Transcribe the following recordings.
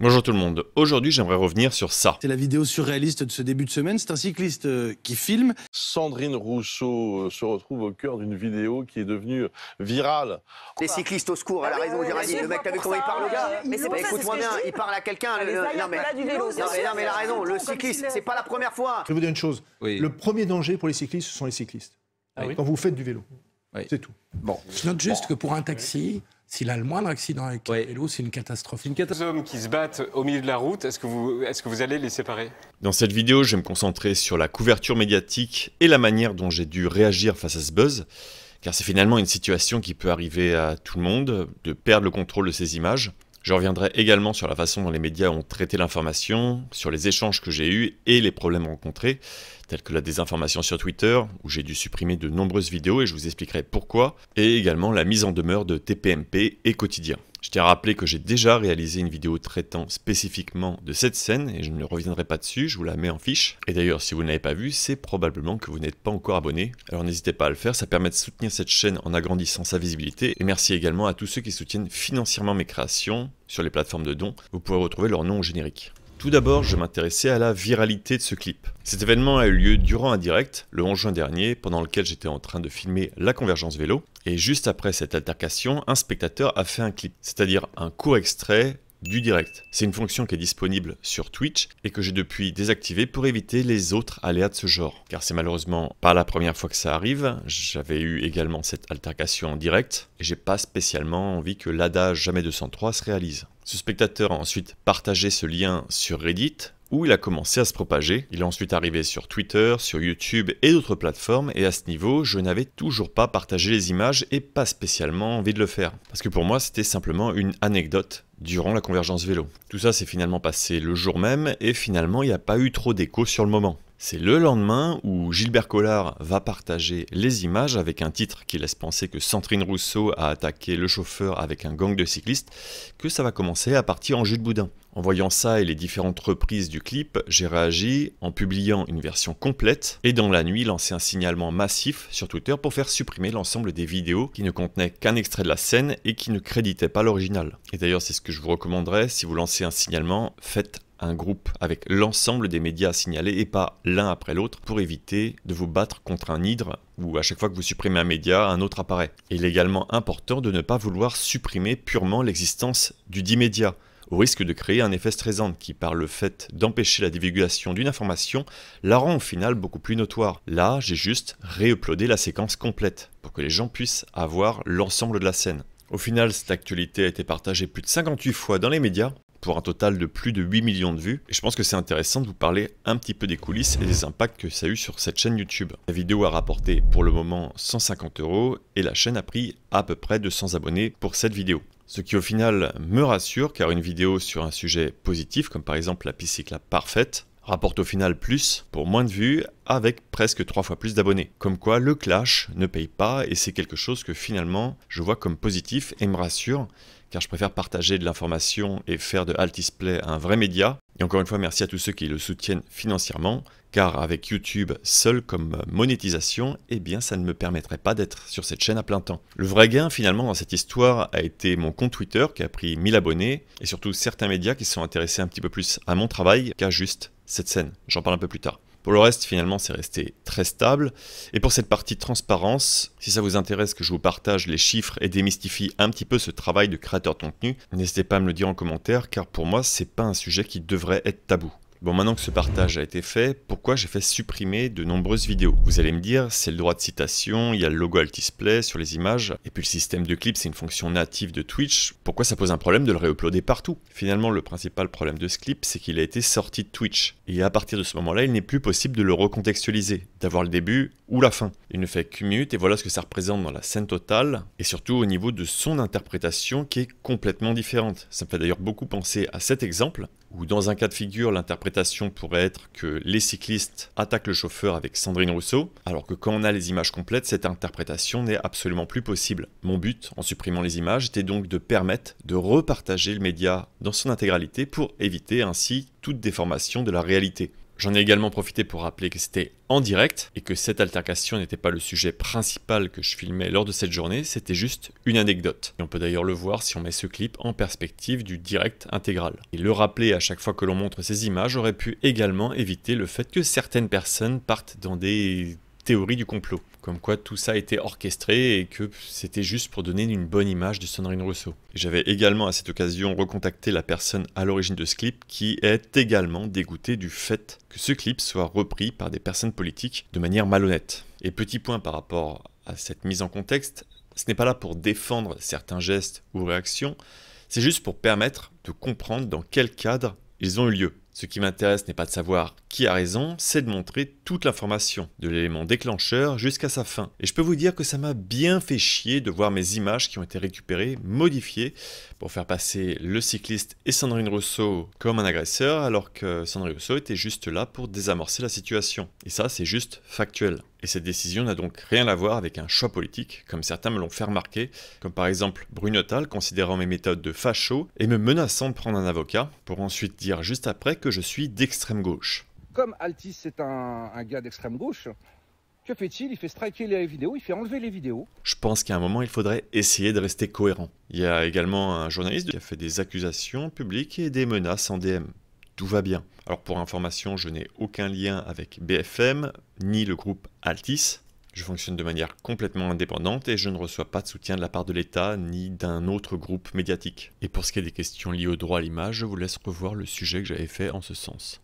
Bonjour tout le monde, aujourd'hui j'aimerais revenir sur ça. C'est la vidéo surréaliste de ce début de semaine, c'est un cycliste euh, qui filme. Sandrine Rousseau euh, se retrouve au cœur d'une vidéo qui est devenue virale. Les cyclistes au secours, elle a Ah oui, raison, oui, Géraldine. Le mec, t'as vu comment il parle, le gars mais c'est Écoute-moi bien, il parle à quelqu'un. Ah, Non, mais pas là du vélo, non, bien mais sûr, non, mais il a c'est raison. Le cycliste, c'est pas la première fois. Je vais vous dire une chose. Oui. Le premier danger pour les cyclistes, ce sont les cyclistes. Ah oui. Quand vous faites du vélo. Oui. C'est tout. Bon. Je note juste que pour un taxi, s'il a le moindre accident avec Ouais. un vélo, c'est une catastrophe. Une catastrophe. Deux hommes qui se battent au milieu de la route, est-ce que vous, est-ce que vous allez les séparer? Dans cette vidéo, je vais me concentrer sur la couverture médiatique et la manière dont j'ai dû réagir face à ce buzz, car c'est finalement une situation qui peut arriver à tout le monde, de perdre le contrôle de ses images. Je reviendrai également sur la façon dont les médias ont traité l'information, sur les échanges que j'ai eus et les problèmes rencontrés, tels que la désinformation sur Twitter, où j'ai dû supprimer de nombreuses vidéos et je vous expliquerai pourquoi, et également la mise en demeure de TPMP et Quotidien. Je tiens à rappeler que j'ai déjà réalisé une vidéo traitant spécifiquement de cette scène et je ne reviendrai pas dessus, je vous la mets en fiche. Et d'ailleurs, si vous ne l'avez pas vue, c'est probablement que vous n'êtes pas encore abonné. Alors n'hésitez pas à le faire, ça permet de soutenir cette chaîne en agrandissant sa visibilité. Et merci également à tous ceux qui soutiennent financièrement mes créations sur les plateformes de dons. Vous pourrez retrouver leur nom au générique. Tout d'abord, je m'intéressais à la viralité de ce clip. Cet événement a eu lieu durant un direct, le 11 juin dernier, pendant lequel j'étais en train de filmer la convergence vélo. Et juste après cette altercation, un spectateur a fait un clip, c'est-à-dire un court extrait du direct. C'est une fonction qui est disponible sur Twitch et que j'ai depuis désactivé pour éviter les autres aléas de ce genre. Car c'est malheureusement pas la première fois que ça arrive. J'avais eu également cette altercation en direct et j'ai pas spécialement envie que l'adage jamais 203 se réalise. Ce spectateur a ensuite partagé ce lien sur Reddit où il a commencé à se propager. Il est ensuite arrivé sur Twitter, sur YouTube et d'autres plateformes, et à ce niveau, je n'avais toujours pas partagé les images et pas spécialement envie de le faire. Parce que pour moi, c'était simplement une anecdote durant la convergence vélo. Tout ça s'est finalement passé le jour même, et finalement, il n'y a pas eu trop d'écho sur le moment. C'est le lendemain où Gilbert Collard va partager les images avec un titre qui laisse penser que Sandrine Rousseau a attaqué le chauffeur avec un gang de cyclistes, que ça va commencer à partir en jus de boudin. En voyant ça et les différentes reprises du clip, j'ai réagi en publiant une version complète et dans la nuit lancé un signalement massif sur Twitter pour faire supprimer l'ensemble des vidéos qui ne contenaient qu'un extrait de la scène et qui ne créditaient pas l'original. Et d'ailleurs c'est ce que je vous recommanderais, si vous lancez un signalement, faites un groupe avec l'ensemble des médias signalés et pas l'un après l'autre pour éviter de vous battre contre un hydre où à chaque fois que vous supprimez un média, un autre apparaît. Il est également important de ne pas vouloir supprimer purement l'existence du dit média au risque de créer un effet stressant qui, par le fait d'empêcher la divulgation d'une information, la rend au final beaucoup plus notoire. Là, j'ai juste réuploadé la séquence complète pour que les gens puissent avoir l'ensemble de la scène. Au final, cette actualité a été partagée plus de 58 fois dans les médias, pour un total de plus de 8 millions de vues. Et je pense que c'est intéressant de vous parler un petit peu des coulisses et des impacts que ça a eu sur cette chaîne YouTube. La vidéo a rapporté pour le moment 150 euros et la chaîne a pris à peu près 200 abonnés pour cette vidéo. Ce qui au final me rassure car une vidéo sur un sujet positif comme par exemple la piste cyclable parfaite rapporte au final plus pour moins de vues avec presque trois fois plus d'abonnés. Comme quoi le clash ne paye pas et c'est quelque chose que finalement je vois comme positif et me rassure car je préfère partager de l'information et faire de Altisplay un vrai média. Et encore une fois, merci à tous ceux qui le soutiennent financièrement, car avec YouTube seul comme monétisation, eh bien ça ne me permettrait pas d'être sur cette chaîne à plein temps. Le vrai gain finalement dans cette histoire a été mon compte Twitter qui a pris 1000 abonnés, et surtout certains médias qui sont intéressés un petit peu plus à mon travail qu'à juste cette scène. J'en parle un peu plus tard. Pour le reste, finalement, c'est resté très stable. Et pour cette partie transparence, si ça vous intéresse que je vous partage les chiffres et démystifie un petit peu ce travail de créateur de contenu, n'hésitez pas à me le dire en commentaire, car pour moi, c'est pas un sujet qui devrait être tabou. Bon, maintenant que ce partage a été fait, pourquoi j'ai fait supprimer de nombreuses vidéos? Vous allez me dire, c'est le droit de citation, il y a le logo Altisplay sur les images, et puis le système de clip, c'est une fonction native de Twitch. Pourquoi ça pose un problème de le réuploader partout? Finalement, le principal problème de ce clip, c'est qu'il a été sorti de Twitch. Et à partir de ce moment-là, il n'est plus possible de le recontextualiser, d'avoir le début ou la fin. Il ne fait qu'une minute, et voilà ce que ça représente dans la scène totale, et surtout au niveau de son interprétation qui est complètement différente. Ça me fait d'ailleurs beaucoup penser à cet exemple, où dans un cas de figure, l'interprétation pourrait être que les cyclistes attaquent le chauffeur avec Sandrine Rousseau, alors que quand on a les images complètes, cette interprétation n'est absolument plus possible. Mon but, en supprimant les images, était donc de permettre de repartager le média dans son intégralité pour éviter ainsi toute déformation de la réalité. J'en ai également profité pour rappeler que c'était en direct et que cette altercation n'était pas le sujet principal que je filmais lors de cette journée, c'était juste une anecdote. Et on peut d'ailleurs le voir si on met ce clip en perspective du direct intégral. Et le rappeler à chaque fois que l'on montre ces images aurait pu également éviter le fait que certaines personnes partent dans des théorie du complot. Comme quoi tout ça été orchestré et que c'était juste pour donner une bonne image de Sandrine Rousseau. J'avais également à cette occasion recontacté la personne à l'origine de ce clip qui est également dégoûtée du fait que ce clip soit repris par des personnes politiques de manière malhonnête. Et petit point par rapport à cette mise en contexte, ce n'est pas là pour défendre certains gestes ou réactions, c'est juste pour permettre de comprendre dans quel cadre ils ont eu lieu. Ce qui m'intéresse n'est pas de savoir qui a raison, c'est de montrer toute l'information, de l'élément déclencheur jusqu'à sa fin. Et je peux vous dire que ça m'a bien fait chier de voir mes images qui ont été récupérées, modifiées, pour faire passer le cycliste et Sandrine Rousseau comme un agresseur, alors que Sandrine Rousseau était juste là pour désamorcer la situation. Et ça, c'est juste factuel. Et cette décision n'a donc rien à voir avec un choix politique, comme certains me l'ont fait remarquer, comme par exemple Brunotal considérant mes méthodes de facho et me menaçant de prendre un avocat, pour ensuite dire juste après que je suis d'extrême gauche. Comme Altis c'est un, un gars d'extrême gauche, que fait-il? Il fait striker les vidéos, il fait enlever les vidéos. Je pense qu'à un moment, il faudrait essayer de rester cohérent. Il y a également un journaliste qui a fait des accusations publiques et des menaces en DM tout va bien. Alors pour information, je n'ai aucun lien avec BFM ni le groupe Altis. Je fonctionne de manière complètement indépendante et je ne reçois pas de soutien de la part de l'État ni d'un autre groupe médiatique. Et pour ce qui est des questions liées au droit à l'image, je vous laisse revoir le sujet que j'avais fait en ce sens.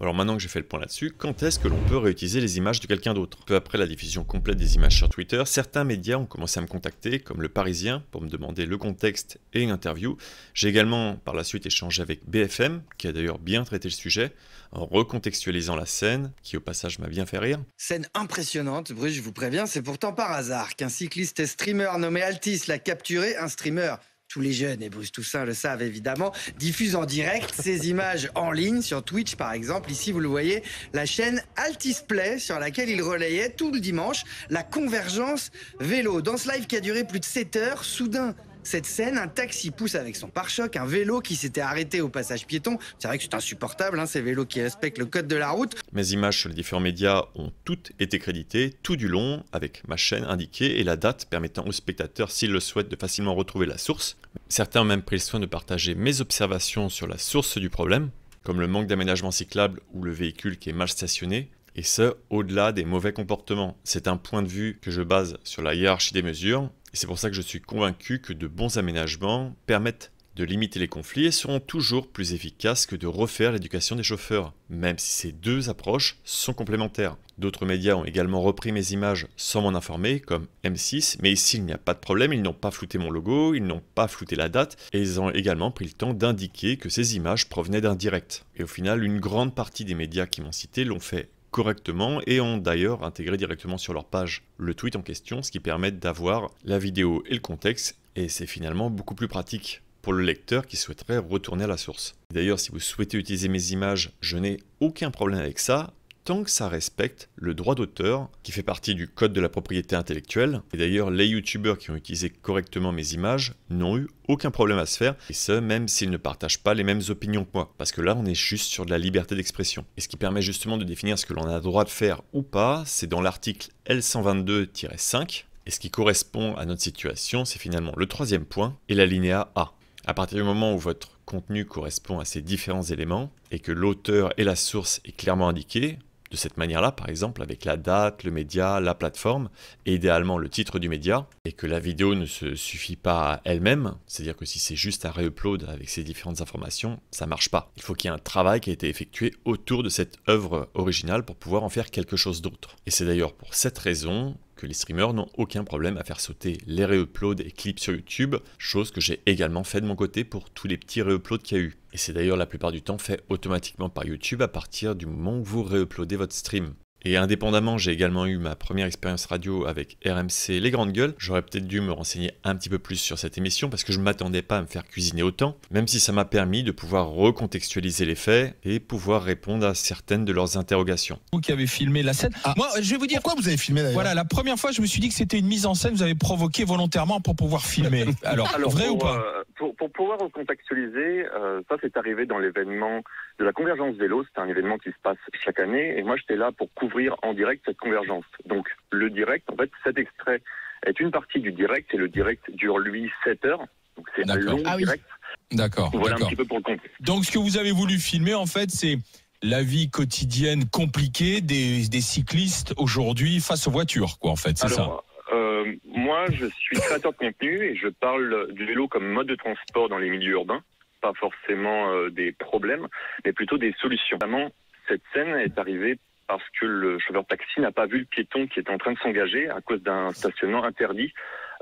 Alors maintenant que j'ai fait le point là-dessus, quand est-ce que l'on peut réutiliser les images de quelqu'un d'autre? Peu après la diffusion complète des images sur Twitter, certains médias ont commencé à me contacter, comme Le Parisien, pour me demander le contexte et une interview. J'ai également par la suite échangé avec BFM, qui a d'ailleurs bien traité le sujet, en recontextualisant la scène, qui au passage m'a bien fait rire. Scène impressionnante, Bruce, je vous préviens, c'est pourtant par hasard qu'un cycliste streamer nommé Altis l'a capturé, un streamer tous les jeunes, et Bruce Toussaint le savent évidemment, diffusent en direct ces images en ligne sur Twitch par exemple. Ici, vous le voyez, la chaîne Altisplay sur laquelle il relayait tout le dimanche la convergence vélo. Dans ce live qui a duré plus de 7 heures, soudain, cette scène, un taxi pousse avec son pare-choc un vélo qui s'était arrêté au passage piéton. C'est vrai que c'est insupportable, hein, ces vélos qui respectent le code de la route. Mes images sur les différents médias ont toutes été créditées tout du long avec ma chaîne indiquée et la date permettant aux spectateurs, s'ils le souhaitent, de facilement retrouver la source. Certains ont même pris le soin de partager mes observations sur la source du problème, comme le manque d'aménagement cyclable ou le véhicule qui est mal stationné, et ce, au-delà des mauvais comportements. C'est un point de vue que je base sur la hiérarchie des mesures, c'est pour ça que je suis convaincu que de bons aménagements permettent de limiter les conflits et seront toujours plus efficaces que de refaire l'éducation des chauffeurs, même si ces deux approches sont complémentaires. D'autres médias ont également repris mes images sans m'en informer, comme M6, mais ici il n'y a pas de problème, ils n'ont pas flouté mon logo, ils n'ont pas flouté la date, et ils ont également pris le temps d'indiquer que ces images provenaient d'un direct. Et au final, une grande partie des médias qui m'ont cité l'ont fait correctement et ont d'ailleurs intégré directement sur leur page le tweet en question, ce qui permet d'avoir la vidéo et le contexte, et c'est finalement beaucoup plus pratique pour le lecteur qui souhaiterait retourner à la source. D'ailleurs, si vous souhaitez utiliser mes images, je n'ai aucun problème avec ça, tant que ça respecte le droit d'auteur qui fait partie du code de la propriété intellectuelle. Et d'ailleurs, les youtubeurs qui ont utilisé correctement mes images n'ont eu aucun problème à se faire, et ce, même s'ils ne partagent pas les mêmes opinions que moi. Parce que là, on est juste sur de la liberté d'expression. Et ce qui permet justement de définir ce que l'on a le droit de faire ou pas, c'est dans l'article L122-5. Et ce qui correspond à notre situation, c'est finalement le troisième point et la linéa A. À partir du moment où votre contenu correspond à ces différents éléments et que l'auteur et la source est clairement indiqué, de cette manière-là, par exemple, avec la date, le média, la plateforme, et idéalement le titre du média, et que la vidéo ne se suffit pas à elle-même, c'est-à-dire que si c'est juste un re-upload avec ces différentes informations, ça marche pas. Il faut qu'il y ait un travail qui a été effectué autour de cette œuvre originale pour pouvoir en faire quelque chose d'autre. Et c'est d'ailleurs pour cette raison les streamers n'ont aucun problème à faire sauter les re-uploads et clips sur YouTube, chose que j'ai également fait de mon côté pour tous les petits re-uploads qu'il y a eu. Et c'est d'ailleurs la plupart du temps fait automatiquement par YouTube à partir du moment où vous re-uploadez votre stream. Et indépendamment, j'ai également eu ma première expérience radio avec RMC Les Grandes Gueules. J'aurais peut-être dû me renseigner un petit peu plus sur cette émission parce que je ne m'attendais pas à me faire cuisiner autant, même si ça m'a permis de pouvoir recontextualiser les faits et pouvoir répondre à certaines de leurs interrogations. Vous qui avez filmé la scène. Ah. Moi, je vais vous dire. Pourquoi vous avez filmé d'ailleurs Voilà, la première fois, je me suis dit que c'était une mise en scène, vous avez provoqué volontairement pour pouvoir filmer. Alors, vrai ou pas euh, pour, pour pouvoir recontextualiser, euh, ça c'est arrivé dans l'événement de la convergence vélo. C'est un événement qui se passe chaque année et moi j'étais là pour couvrir en direct cette convergence. Donc le direct, en fait, cet extrait est une partie du direct et le direct dure lui 7 heures. Donc c'est un long Ah oui. direct. D'accord. Voilà un petit peu pour le contexte. Donc, ce que vous avez voulu filmer, en fait, c'est la vie quotidienne compliquée des, des cyclistes aujourd'hui face aux voitures, quoi, en fait, c'est ça? Alors, euh, moi, je suis créateur de contenu et je parle du vélo comme mode de transport dans les milieux urbains, pas forcément euh, des problèmes, mais plutôt des solutions. Notamment, cette scène est arrivée parce que le chauffeur taxi n'a pas vu le piéton qui était en train de s'engager à cause d'un stationnement interdit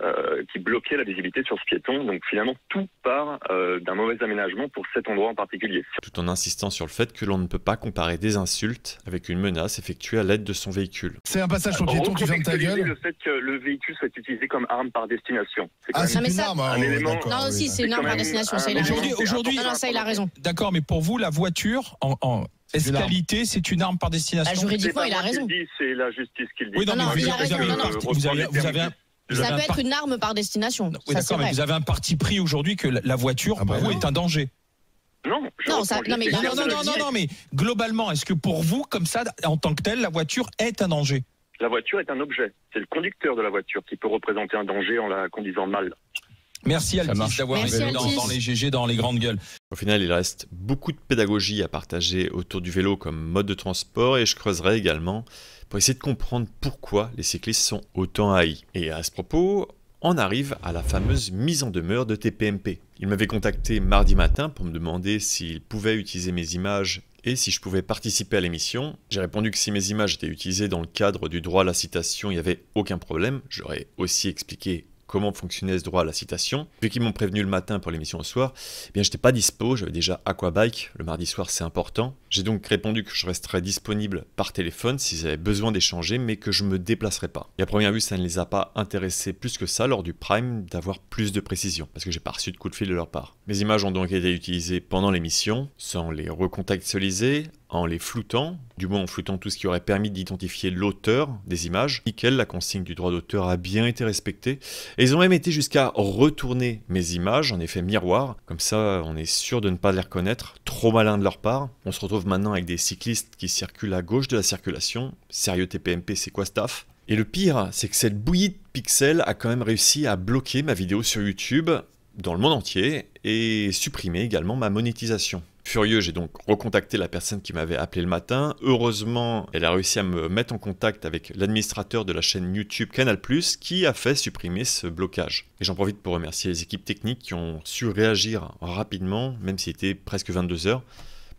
euh, qui bloquait la visibilité sur ce piéton. Donc finalement, tout part euh, d'un mauvais aménagement pour cet endroit en particulier. Tout en insistant sur le fait que l'on ne peut pas comparer des insultes avec une menace effectuée à l'aide de son véhicule. C'est un passage pour piéton qui ferme ta gueule le fait que le véhicule soit utilisé comme arme par destination. Ah, c'est mais une ça- arme. un hein, élément- d'accord, Non, aussi, c'est une arme par destination. un Aujourd'hui- raison. aujourd'hui- non, ça, il a raison. D'accord, mais pour vous, la voiture, en, en C'est une arme. escalité, c'est une arme par destination Bah, C'est juridiquement, il a raison. c'est la justice qui le dit. Oui, non, Non, non, vous il a vous raison, avez non, un non. parti- vous avez- vous avez un- vous avez Ça peut par- être une arme par destination. Oui, Ça, c'est d'accord, mais vous avez un parti pris aujourd'hui que la- voiture, Ah bah pour vous, est un danger. Non, Non, ça- non, mais Non, mais globalement, est-ce que pour vous, comme ça, en tant que tel, la voiture est un danger? La voiture est un objet. C'est le conducteur de la voiture qui peut représenter un danger en la conduisant mal. Merci Altis d'avoir Merci, été dans, dans les GG, dans les grandes gueules. Au final, il reste beaucoup de pédagogie à partager autour du vélo comme mode de transport et je creuserai également pour essayer de comprendre pourquoi les cyclistes sont autant haïs. Et à ce propos, on arrive à la fameuse mise en demeure de TPMP. Il m'avait contacté mardi matin pour me demander s'il pouvait utiliser mes images et si je pouvais participer à l'émission. J'ai répondu que si mes images étaient utilisées dans le cadre du droit à la citation, il n'y avait aucun problème. J'aurais aussi expliqué comment fonctionnait ce droit à la citation. Vu qu'ils m'ont prévenu le matin pour l'émission au soir, eh bien j'étais pas dispo, j'avais déjà Aquabike, le mardi soir c'est important. J'ai donc répondu que je resterais disponible par téléphone s'ils avaient besoin d'échanger, mais que je me déplacerais pas. Et à première vue, ça ne les a pas intéressés plus que ça lors du Prime d'avoir plus de précision, parce que j'ai pas reçu de coup de fil de leur part. Mes images ont donc été utilisées pendant l'émission, sans les recontextualiser, en les floutant, du moins en floutant tout ce qui aurait permis d'identifier l'auteur des images. Nickel, la consigne du droit d'auteur a bien été respectée. Et ils ont même été jusqu'à retourner mes images en effet miroir, comme ça on est sûr de ne pas les reconnaître, trop malin de leur part. On se retrouve maintenant avec des cyclistes qui circulent à gauche de la circulation. Sérieux TPMP, c'est quoi staff Et le pire, c'est que cette bouillie de pixels a quand même réussi à bloquer ma vidéo sur YouTube dans le monde entier et supprimer également ma monétisation. Furieux, j'ai donc recontacté la personne qui m'avait appelé le matin. Heureusement, elle a réussi à me mettre en contact avec l'administrateur de la chaîne YouTube Canal+, qui a fait supprimer ce blocage. Et j'en profite pour remercier les équipes techniques qui ont su réagir rapidement, même s'il était presque 22 heures,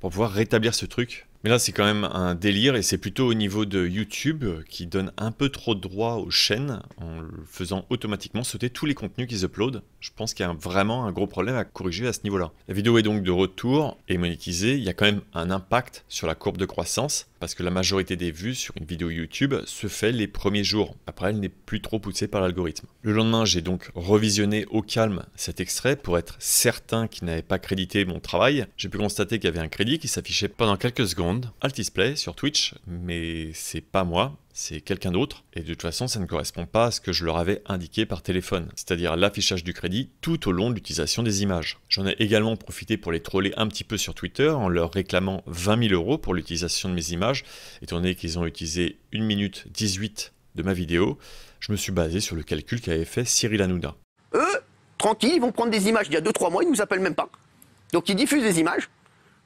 pour pouvoir rétablir ce truc. Mais là, c'est quand même un délire et c'est plutôt au niveau de YouTube qui donne un peu trop de droit aux chaînes en faisant automatiquement sauter tous les contenus qu'ils uploadent. Je pense qu'il y a vraiment un gros problème à corriger à ce niveau-là. La vidéo est donc de retour et monétisée. Il y a quand même un impact sur la courbe de croissance parce que la majorité des vues sur une vidéo YouTube se fait les premiers jours. Après, elle n'est plus trop poussée par l'algorithme. Le lendemain, j'ai donc revisionné au calme cet extrait pour être certain qu'il n'avait pas crédité mon travail. J'ai pu constater qu'il y avait un crédit qui s'affichait pendant quelques secondes. Altisplay sur Twitch, mais c'est pas moi, c'est quelqu'un d'autre. Et de toute façon, ça ne correspond pas à ce que je leur avais indiqué par téléphone, c'est-à-dire l'affichage du crédit tout au long de l'utilisation des images. J'en ai également profité pour les troller un petit peu sur Twitter en leur réclamant 20 000 euros pour l'utilisation de mes images, étant donné qu'ils ont utilisé 1 minute 18 de ma vidéo. Je me suis basé sur le calcul qu'avait fait Cyril Hanouna. Eux, tranquilles, ils vont prendre des images d'il y a 2-3 mois, ils nous appellent même pas. Donc ils diffusent des images.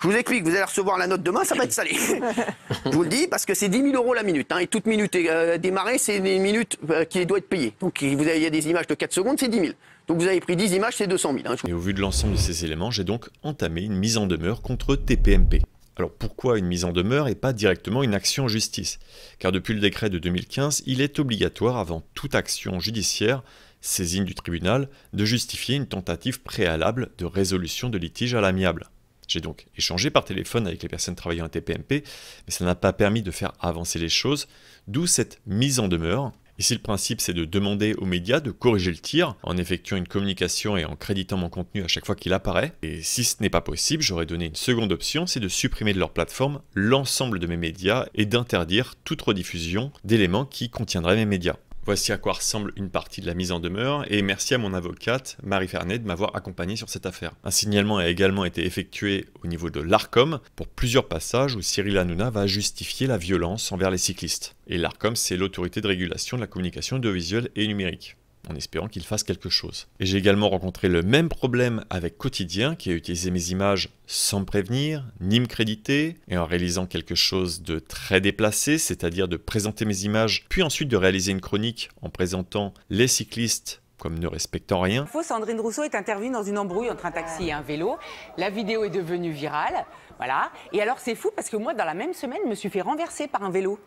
Je vous explique, vous allez recevoir la note demain, ça va être salé. Je vous le dis, parce que c'est 10 000 euros la minute. hein, et toute minute euh, démarrée, c'est des minutes euh, qui doivent être payées. Donc vous avez, il y a des images de 4 secondes, c'est 10 000. Donc vous avez pris 10 images, c'est 200 000. hein. Je- Et au vu de l'ensemble de ces éléments, j'ai donc entamé une mise en demeure contre TPMP. Alors pourquoi une mise en demeure et pas directement une action en justice? Car depuis le décret de 2015, il est obligatoire avant toute action judiciaire, saisine du tribunal, de justifier une tentative préalable de résolution de litige à l'amiable. J'ai donc échangé par téléphone avec les personnes travaillant à TPMP, mais ça n'a pas permis de faire avancer les choses, d'où cette mise en demeure. Ici, le principe, c'est de demander aux médias de corriger le tir en effectuant une communication et en créditant mon contenu à chaque fois qu'il apparaît. Et si ce n'est pas possible, j'aurais donné une seconde option, c'est de supprimer de leur plateforme l'ensemble de mes médias et d'interdire toute rediffusion d'éléments qui contiendraient mes médias. Voici à quoi ressemble une partie de la mise en demeure et merci à mon avocate Marie Fernet de m'avoir accompagné sur cette affaire. Un signalement a également été effectué au niveau de l'ARCOM pour plusieurs passages où Cyril Hanouna va justifier la violence envers les cyclistes. Et l'ARCOM, c'est l'autorité de régulation de la communication audiovisuelle et numérique en espérant qu'il fasse quelque chose. Et j'ai également rencontré le même problème avec Quotidien, qui a utilisé mes images sans me prévenir, ni me créditer, et en réalisant quelque chose de très déplacé, c'est-à-dire de présenter mes images, puis ensuite de réaliser une chronique en présentant les cyclistes comme ne respectant rien. Faux, Sandrine Rousseau est intervenue dans une embrouille entre un taxi et un vélo. La vidéo est devenue virale. Voilà. Et alors, c'est fou parce que moi, dans la même semaine, je me suis fait renverser par un vélo.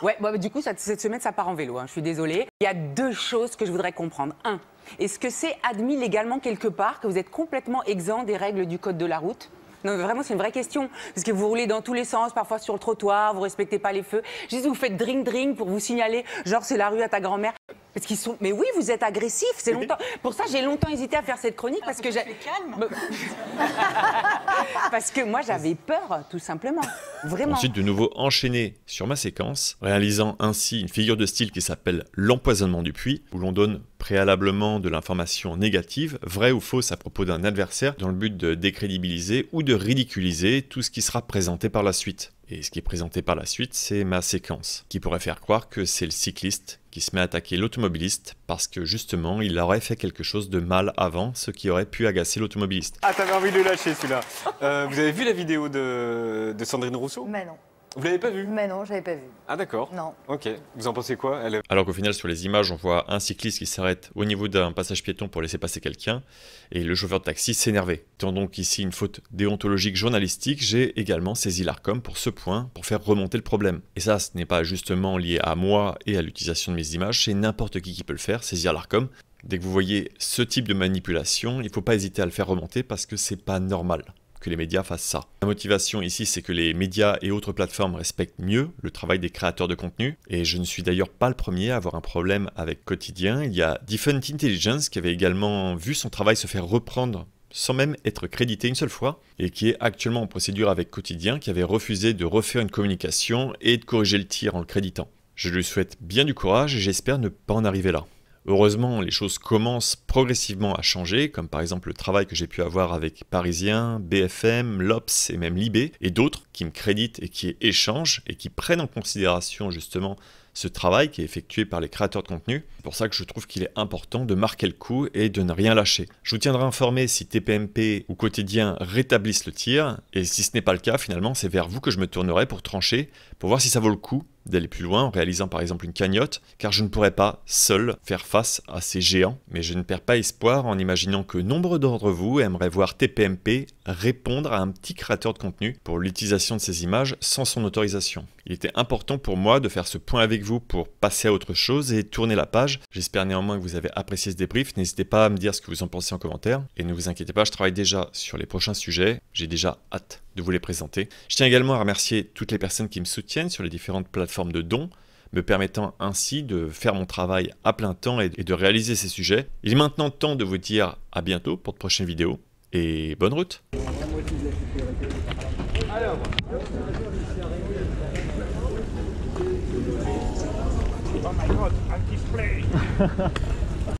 Ouais, bah, du coup, cette semaine, ça part en vélo. hein. Je suis désolée. Il y a deux choses que je voudrais comprendre. Un, est-ce que c'est admis légalement quelque part que vous êtes complètement exempt des règles du code de la route? Non, mais vraiment, c'est une vraie question. Parce que vous roulez dans tous les sens, parfois sur le trottoir, vous respectez pas les feux. Je dis, vous faites drink-drink pour vous signaler, genre, c'est la rue à ta grand-mère. Parce qu'ils sont. Mais oui, vous êtes agressif, c'est longtemps. Pour ça, j'ai longtemps hésité à faire cette chronique parce que j'ai. calme. parce que moi, j'avais peur, tout simplement. Vraiment. Ensuite, de nouveau enchaîné sur ma séquence, réalisant ainsi une figure de style qui s'appelle l'empoisonnement du puits, où l'on donne préalablement de l'information négative, vraie ou fausse à propos d'un adversaire, dans le but de décrédibiliser ou de ridiculiser tout ce qui sera présenté par la suite. Et ce qui est présenté par la suite, c'est ma séquence, qui pourrait faire croire que c'est le cycliste qui se met à attaquer l'automobiliste parce que justement il aurait fait quelque chose de mal avant, ce qui aurait pu agacer l'automobiliste. Ah, t'avais envie de le lâcher celui-là. Euh, vous avez vu la vidéo de, de Sandrine Rousseau? Mais non. Vous l'avez pas vu? Mais non, j'avais pas vu. Ah d'accord. Non. Ok. Vous en pensez quoi Elle... Alors qu'au final, sur les images, on voit un cycliste qui s'arrête au niveau d'un passage piéton pour laisser passer quelqu'un, et le chauffeur de taxi s'énerver. Étant donc ici une faute déontologique journalistique, j'ai également saisi l'ARCOM pour ce point, pour faire remonter le problème. Et ça, ce n'est pas justement lié à moi et à l'utilisation de mes images, c'est n'importe qui qui peut le faire, saisir l'ARCOM. Dès que vous voyez ce type de manipulation, il ne faut pas hésiter à le faire remonter parce que c'est pas normal les médias fassent ça. La motivation ici, c'est que les médias et autres plateformes respectent mieux le travail des créateurs de contenu. Et je ne suis d'ailleurs pas le premier à avoir un problème avec Quotidien. Il y a Different Intelligence qui avait également vu son travail se faire reprendre sans même être crédité une seule fois, et qui est actuellement en procédure avec Quotidien, qui avait refusé de refaire une communication et de corriger le tir en le créditant. Je lui souhaite bien du courage et j'espère ne pas en arriver là. Heureusement, les choses commencent progressivement à changer, comme par exemple le travail que j'ai pu avoir avec Parisien, BFM, l'Obs et même Libé, et d'autres qui me créditent et qui échangent et qui prennent en considération justement ce travail qui est effectué par les créateurs de contenu. C'est pour ça que je trouve qu'il est important de marquer le coup et de ne rien lâcher. Je vous tiendrai informé si TPMP ou Quotidien rétablissent le tir, et si ce n'est pas le cas, finalement, c'est vers vous que je me tournerai pour trancher, pour voir si ça vaut le coup d'aller plus loin en réalisant par exemple une cagnotte, car je ne pourrais pas seul faire face à ces géants, mais je ne perds pas espoir en imaginant que nombre d'entre vous aimeraient voir TPMP répondre à un petit créateur de contenu pour l'utilisation de ces images sans son autorisation. Il était important pour moi de faire ce point avec vous pour passer à autre chose et tourner la page. J'espère néanmoins que vous avez apprécié ce débrief. N'hésitez pas à me dire ce que vous en pensez en commentaire. Et ne vous inquiétez pas, je travaille déjà sur les prochains sujets. J'ai déjà hâte de vous les présenter. Je tiens également à remercier toutes les personnes qui me soutiennent sur les différentes plateformes de dons me permettant ainsi de faire mon travail à plein temps et de réaliser ces sujets. Il est maintenant temps de vous dire à bientôt pour de prochaines vidéos et bonne route Oh